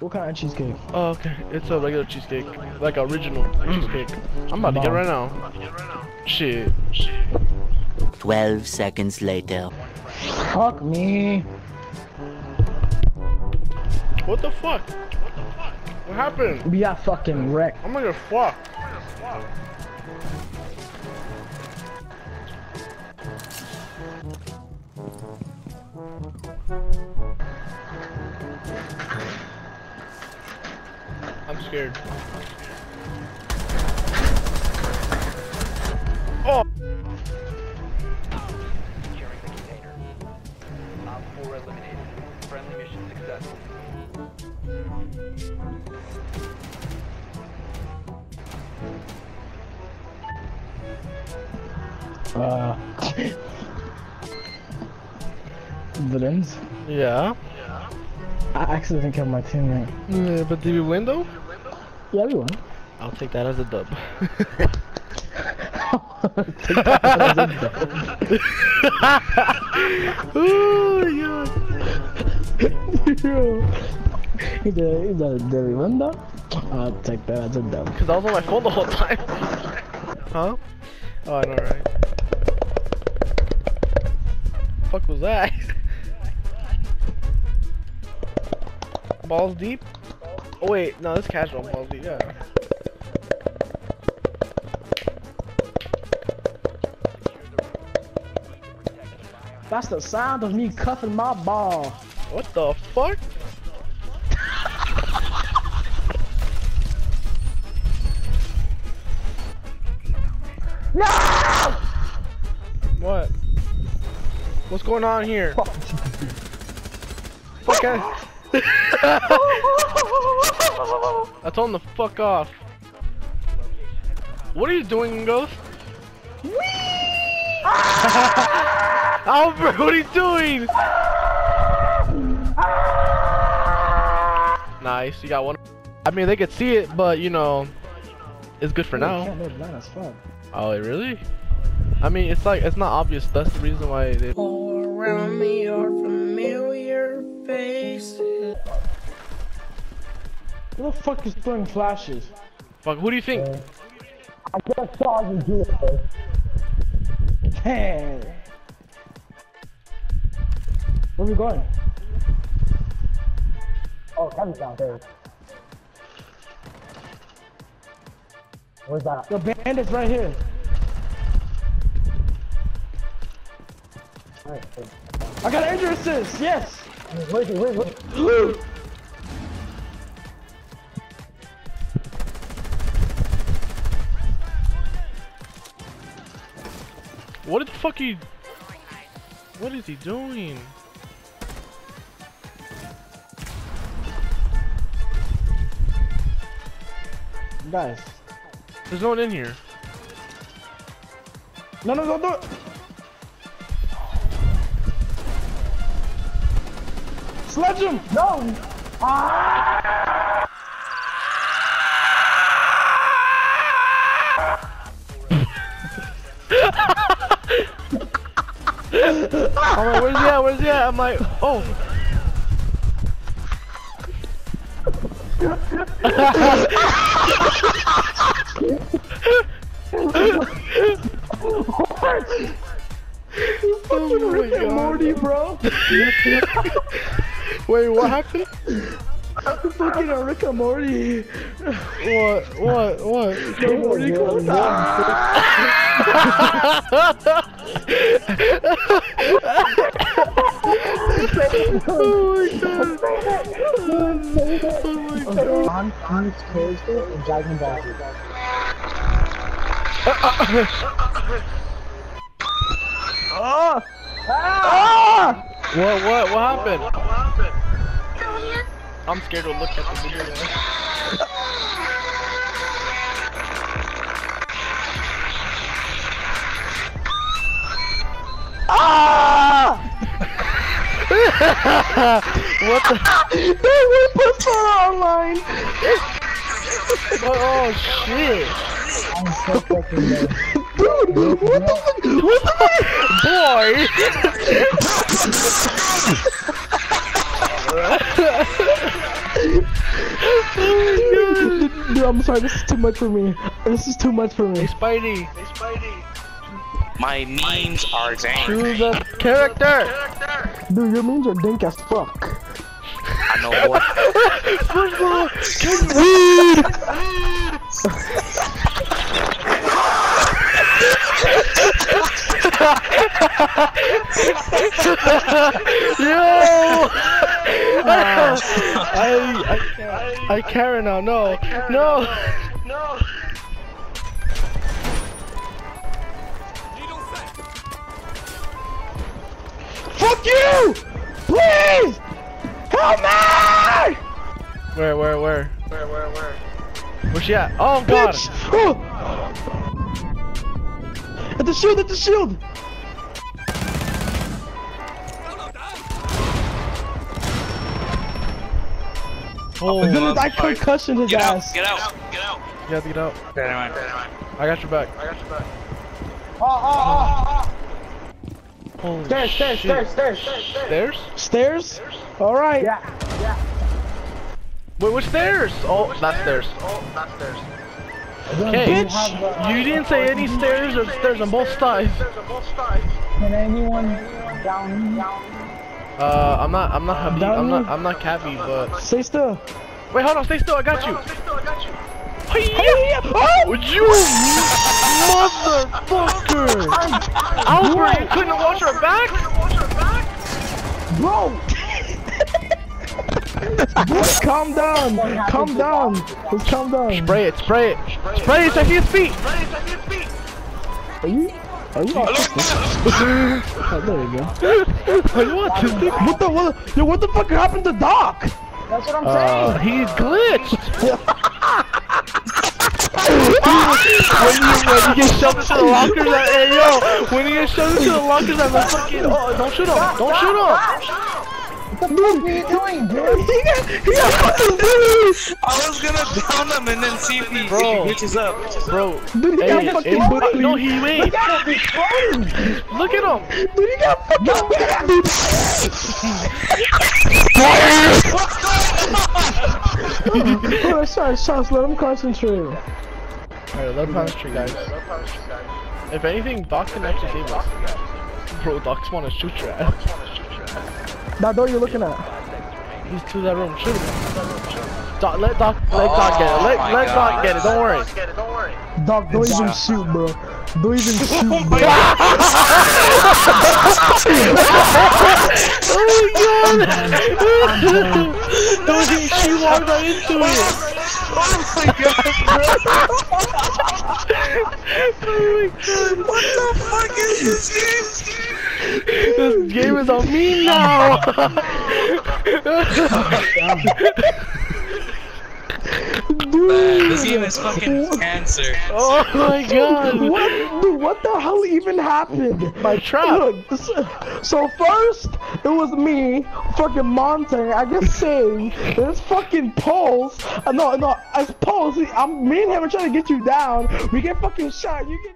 What kind of cheesecake? Oh, okay. It's a regular cheesecake. Like original cheesecake. I'm about to get right now. Shit. 12 seconds later. Fuck me. What the fuck? What the fuck? What happened? We got fucking wrecked. Oh I'm gonna get fucked. I'm scared. Oh! Securing the container. Op 4 eliminated. Friendly mission successful. Uh. Villains. Yeah. I accidentally killed my teammate. Yeah, but did you win though? Yeah, we won. I'll take that as a dub. oh, yeah. he did, he did, did we win though? I'll take that as a dub. Cause I was on my phone the whole time. huh? Oh, I know, right? Fuck was that? Balls deep? Oh wait, no, this casual balls. Yeah. That's the sound of me cuffing my ball. What the fuck? No! What? What's going on here? Fuck I... I told him to fuck off. What are you doing, Ghost? Albert, what are you doing? Nice, you got one. I mean, they could see it, but you know, it's good for now. Can't live blind as fuck. Oh, really? I mean, it's like it's not obvious. That's the reason why they. All around me are familiar faces. Who the fuck is throwing flashes? Fuck, who do you think? Uh, I just saw you do it. Hey. Where are we going? Oh, Kevin's downstairs. Where's that? The bandit's right here. I got injury assist, yes! Wait, wait, wait. What the fuck he? What is he doing? Guys. There's no one in here. No, no, don't do it! Sledge him! No! Ah! I'm like, where's he at? Where's he at? I'm like, oh. oh my Rick and Morty, bro! Wait, what happened? I'm fucking a Rick and Morty! What? What? What? Rick and Morty goes, On oh Phoenix character and Dragon Ball Z. What? What? What happened? I'm scared to look at the video. now. Ah! what the? They will put that online! What? Oh, oh shit! I'm so fucking dead. Dude, what the fuck? What the fuck? Boy! dude, dude, I'm sorry. This is too much for me. This is too much for me. Hey me. Spidey. Hey Spidey. My memes are dang. Choose a character. Dude, your memes are dink as fuck. I know boy. First of all, Yo! I, I, I Karen now. No, no, no. Fuck you! Please! Help me! Where, where, where? Where, where, where? Where's she at? Oh God! Bitch! Oh! At the shield, at the shield! Oh, Then you I concussion his Get out, ass. get out, get out. have to get out. Better mind. I got your back. I got your back. Ah, ah, ah. Holy Stairs, stairs, shit. stairs, stairs, Stairs? Stairs? Alright. Yeah. yeah. Wait, which stairs? Oh, that's stairs. Oh, that stairs. Okay. Bitch! Uh, you didn't say any stairs or stairs on both sides. Can anyone down down? Uh, I'm not, I'm not Down I'm not. I'm not Cappy, but. Stay still. Wait, hold on, stay still, I got you. Hey, oh! You motherfucker? Albert, you couldn't wash her back? Bro! Boy, calm down. Calm down. Just calm down. Spray it, spray it. Spray it, I see his feet. Are you? Are you autistic? oh, there you go. Are you autistic? What the what? Yo, what the fuck happened to Doc? That's what I'm Uh, saying. he's glitched. when you when you get shoved into the lockers, at, hey yo, when you get shoved into the lockers, at the fucking oh, don't shoot him, don't shoot him. What the fuck are you doing, dude? He got, he got fucking bullied. I was down him and then see if he, Bro. he glitches up. Bro, Dude, he hey, got fucking hey, bullied. no, he wait. Gotta be. Look at him. Dude, he got fucking bullied. Hold on, shots, shots, let him concentrate. Alright, let him concentrate, guys. If anything, Doc can actually save us. Bro, Doc's wanna shoot your ass. That door you're looking at. He's to that room, shoot him. Doc, let Doc, let Doc get it. Let, Oh let Doc get it, don't worry. Doc, don't even shoot, bro. Don't even shoot, oh bro. Oh my god! Don't he, she walked right into it! Oh my god, bro. Oh my god! What the fuck is this game? This game is on me now! Man, this game is fucking cancer. oh my god! What, dude, what the hell even happened? My trap! Look, so, so first it was me, fucking Monte, I guess saying, then it's fucking Pulse. Uh, no, no, as Pulse, I'm me and him are trying to get you down. We get fucking shot. You get.